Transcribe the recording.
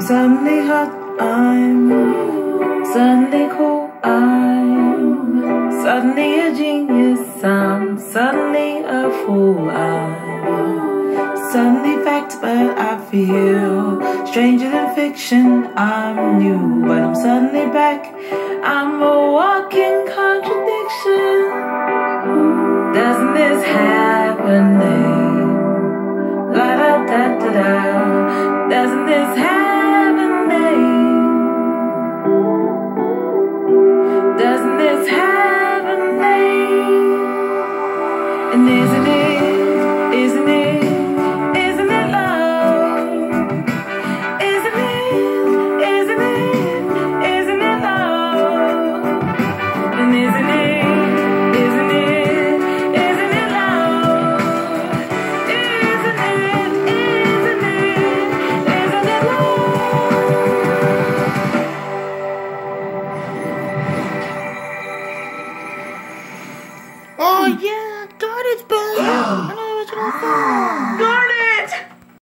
suddenly hot, I'm suddenly cool, I'm suddenly a genius, I'm suddenly a fool, I'm suddenly fact, but I feel stranger than fiction, I'm new, but I'm suddenly back, I'm a walking contradiction. Doesn't this name? La da da da da. And isn't it, isn't it, isn't it love? Isn't it, isn't it, isn't it love? And isn't it, isn't it, isn't it love? Isn't it, isn't it, isn't it Oh Oh, yeah, God is back. I know you're gonna say. God